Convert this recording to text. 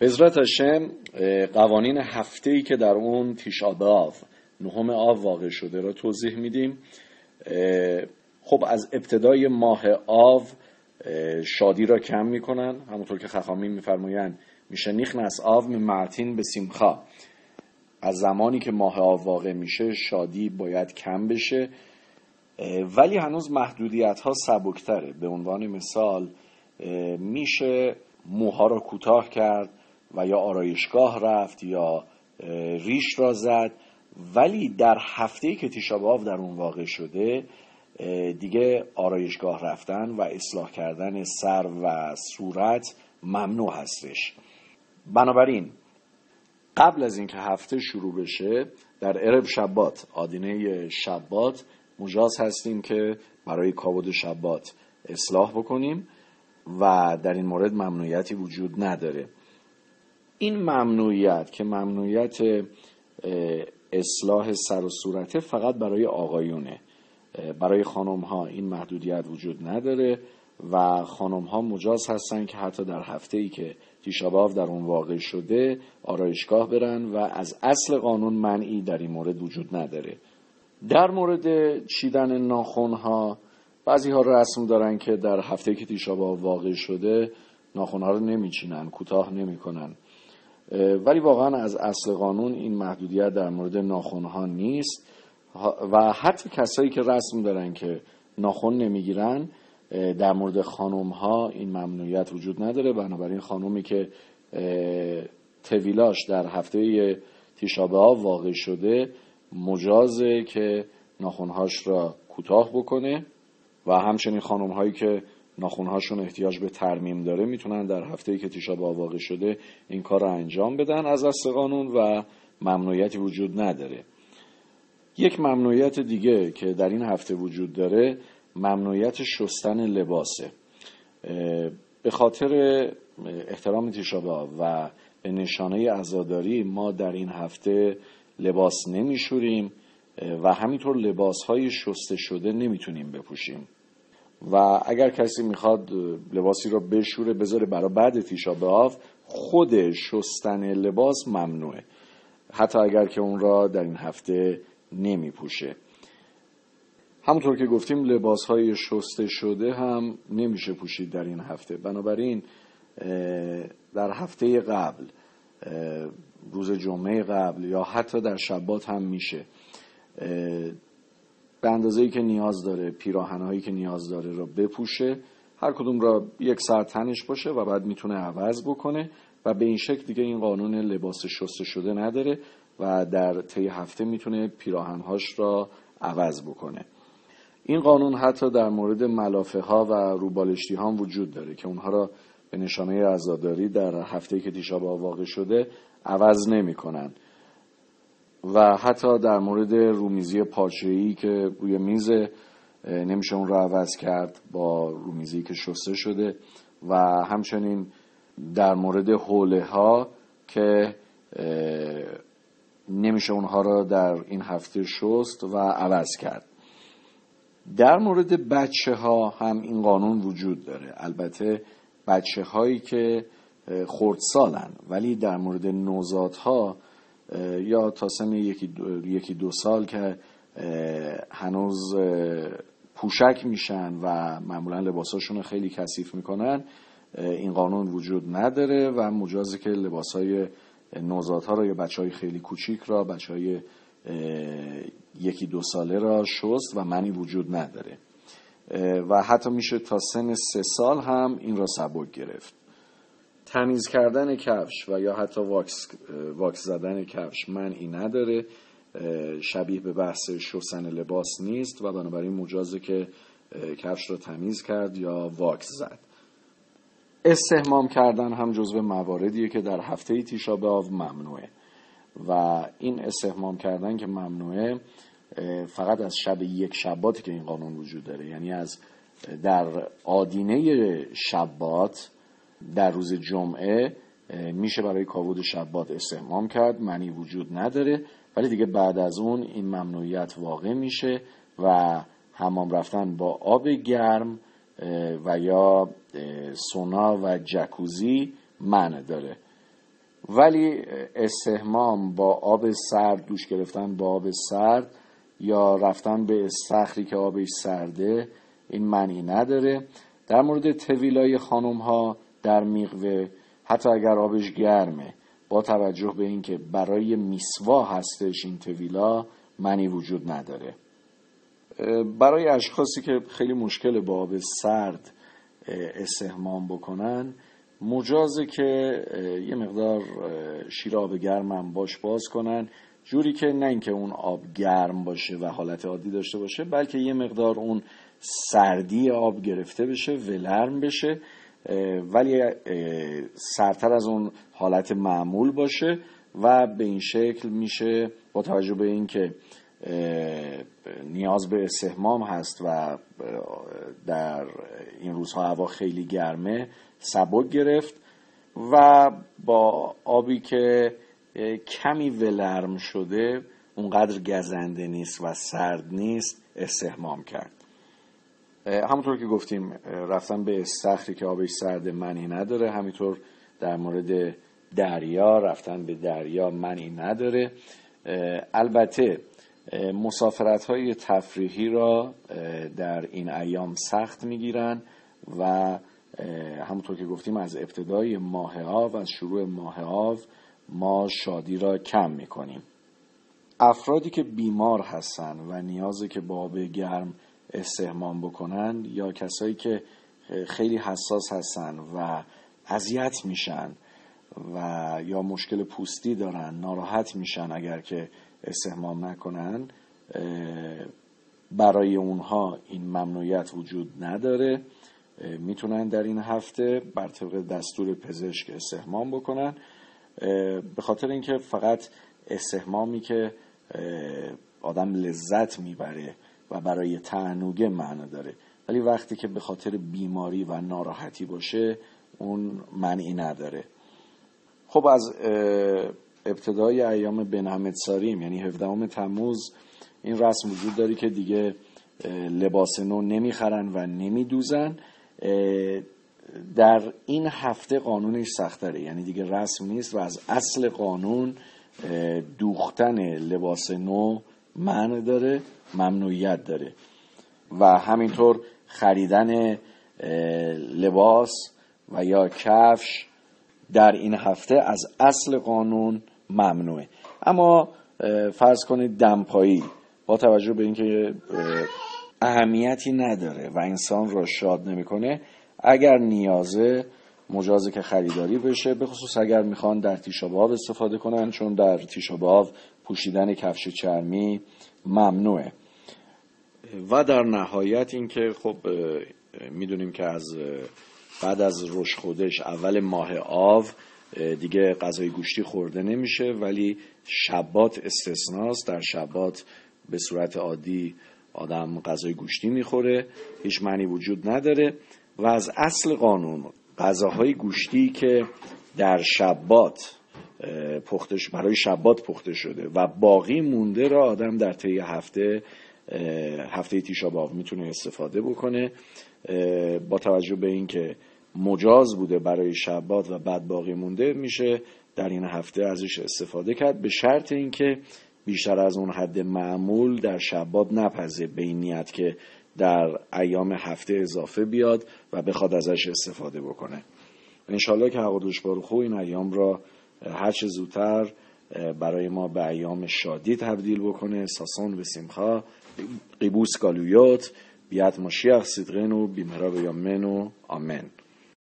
به هشم قوانین هفته ای که در اون تیشاب آو نهم آو واقع شده را توضیح میدیم. خب از ابتدای ماه آو شادی را کم می‌کنن. همونطور که خخامی میفرمایند میشه نیخن از آو معتین به سیمخا. از زمانی که ماه آو واقع میشه شادی باید کم بشه. ولی هنوز محدودیت ها سبکتره. به عنوان مثال میشه موها را کوتاه کرد. و یا آرایشگاه رفت یا ریش را زد. ولی در هفته که تیشاباف در اون واقع شده دیگه آرایشگاه رفتن و اصلاح کردن سر و صورت ممنوع هستش. بنابراین قبل از اینکه هفته شروع بشه در عرب شبات آدینه شبات مجاز هستیم که برای کابود شبات اصلاح بکنیم و در این مورد ممنوعیتی وجود نداره. این ممنوعیت که ممنوعیت اصلاح سر و صورته فقط برای آقایونه. برای خانم ها این محدودیت وجود نداره و خانم ها مجاز هستن که حتی در هفته ای که تیشاباف در اون واقع شده آرایشگاه برن و از اصل قانون منعی در این مورد وجود نداره. در مورد چیدن ناخون ها بعضی ها رسم دارن که در هفته که تیشاباف واقع شده ناخون ها رو نمیچینن کوتاه نمی‌کنن. ولی واقعا از اصل قانون این محدودیت در مورد ناخون ها نیست و حتی کسایی که رسم دارن که ناخون نمی‌گیرن در مورد خانم ها این ممنوعیت وجود نداره. بنابراین خانومی که تویلاش در هفته تیشابه ها واقع شده مجازه که ناخونهاش را کوتاه بکنه. و همچنین خانم هایی که ناخونهاشون احتیاج به ترمیم داره می‌تونن در هفته که ها واقع شده این کار را انجام بدن از اصل قانون و ممنوعیتی وجود نداره. یک ممنوعیت دیگه که در این هفته وجود داره ممنوعیت شستن لباسه. به خاطر احترام تیشابه و به نشانه عزاداری ما در این هفته لباس نمیشوریم و همینطور لباس های شسته شده نمی‌تونیم بپوشیم. و اگر کسی می‌خواد لباسی را بشوره بذاره برای بعد تیشابه آف خود شستن لباس ممنوعه. حتی اگر که اون را در این هفته نمیپوشه. همونطور که گفتیم لباس های شسته شده هم نمیشه پوشید در این هفته. بنابراین در هفته قبل روز جمعه قبل یا حتی در شبات هم میشه. به اندازه که نیاز داره پیراهنهایی که نیاز داره را بپوشه هر کدوم را یک ساعت تنش باشه و بعد می‌تونه عوض بکنه و به این شکل دیگه این قانون لباس شسته شده نداره و در طی هفته می‌تونه پیراهنهاش را عوض بکنه. این قانون حتی در مورد ملافه ها و روبالشتی ها هم وجود داره که اونها را به نشانه عزاداری در هفته که تیشابه واقع شده عوض نمی‌کنن. و حتی در مورد رومیزی پارچه‌ای که روی میز نمیشه اون رو عوض کرد با رومیزی که شسته شده و همچنین در مورد حوله ها که نمیشه اونها را در این هفته شست و عوض کرد. در مورد بچه ها هم این قانون وجود داره. البته بچه هایی که خردسالن ولی در مورد نوزاد ها یا تا سن یکی دو, یکی دو سال که هنوز پوشک میشن و معمولا لباساشون رو خیلی کثیف می‌کنن این قانون وجود نداره و مجازه که لباس های نوزادها را یا بچه های خیلی کوچیک را بچه های یکی دو ساله را شست و منی وجود نداره. و حتی میشه تا سن سه سال هم این را سبک گرفت. تمیز کردن کفش و یا حتی واکس, واکس زدن کفش منی نداره شبیه به بحث شستن لباس نیست و بنابراین مجازه که کفش را تمیز کرد یا واکس زد. استهمام کردن هم جزو مواردیه که در هفته تیشا آو ممنوعه و این استهمام کردن که ممنوعه فقط از شب یک شباتی که این قانون وجود داره یعنی از در آدینه شبات در روز جمعه میشه برای کاود شبات استهمام کرد معنی وجود نداره. ولی دیگه بعد از اون این ممنوعیت واقع میشه و حمام رفتن با آب گرم و یا سونا و جکوزی منع داره. ولی استهمام با آب سرد دوش گرفتن با آب سرد یا رفتن به استخری که آبش سرده این معنی نداره. در مورد تویلای خانم ها در میقوه حتی اگر آبش گرمه. با توجه به اینکه برای میسوا هستش این تویلا معنی وجود نداره. برای اشخاصی که خیلی مشکل با آب سرد استهمام بکنن مجازه که یه مقدار شیر آب گرم هم باش باز کنن. جوری که نه اینکه اون آب گرم باشه و حالت عادی داشته باشه بلکه یه مقدار اون سردی آب گرفته بشه ولرم بشه. ولی سرتر از اون حالت معمول باشه و به این شکل میشه با توجه به اینکه نیاز به استحمام هست و در این روزها هوا خیلی گرمه سبک گرفت و با آبی که کمی ولرم شده اونقدر گزنده نیست و سرد نیست استحمام کرد. همونطور که گفتیم رفتن به استخری که آبش سرد منی نداره همینطور در مورد دریا رفتن به دریا منی نداره. البته مسافرت های تفریحی را در این ایام سخت می‌گیرن و همونطور که گفتیم از ابتدای ماه آو از شروع ماه آو ما شادی را کم می‌کنیم. افرادی که بیمار هستن و نیازه که با آب گرم استهمام بکنن یا کسایی که خیلی حساس هستن و اذیت میشن و یا مشکل پوستی دارن ناراحت میشن اگر که استهمام نکنن برای اونها این ممنوعیت وجود نداره. می‌تونن در این هفته بر طبق دستور پزشک استهمام بکنن. به خاطر اینکه فقط استهمامی که آدم لذت می‌بره و برای تعنوگه معنا داره. ولی وقتی که به خاطر بیماری و ناراحتی باشه اون معنی نداره. خب از ابتدای ایام بن ساریم یعنی 17 تموز این رسم وجود داری که دیگه لباس نو نمی‌خرن و نمیدوزن. در این هفته قانونش سختره. یعنی دیگه رسم نیست و از اصل قانون دوختن لباس نو معنی داره ممنوعیت داره. و همینطور خریدن لباس و یا کفش در این هفته از اصل قانون ممنوعه. اما فرض کنید دمپایی با توجه به اینکه اهمیتی نداره و انسان را شاد نمی‌کنه اگر نیازه مجازه که خریداری بشه به خصوص اگر می‌خوان در تیشاباو استفاده کنن چون در تیشاباو پوشیدن کفش چرمی ممنوعه. و در نهایت اینکه خب می‌دونیم که از بعد از رشد خودش اول ماه آو دیگه غذای گوشتی خورده نمیشه ولی شبات استثناست. در شبات به صورت عادی آدم غذای گوشتی می‌خوره هیچ معنی وجود نداره. و از اصل قانون غذاهای گوشتی که در شبات پختش برای شبات پخته شده و باقی مونده را آدم در طی هفته هفته تیشاباو می‌تونه استفاده بکنه. با توجه به اینکه مجاز بوده برای شبات و بعد باقی مونده میشه در این هفته ازش استفاده کرد. به شرط اینکه بیشتر از اون حد معمول در شبات نپزه به این نیت که در ایام هفته اضافه بیاد و بخواد ازش استفاده بکنه. انشالله که حق بارخو این ایام را هر چه زودتر برای ما به ایام شادی تبدیل بکنه. ساسون به سیمخا قیبوس گالویات بیاد مشیخ سیدغن و بیمرا بیامن و آمن.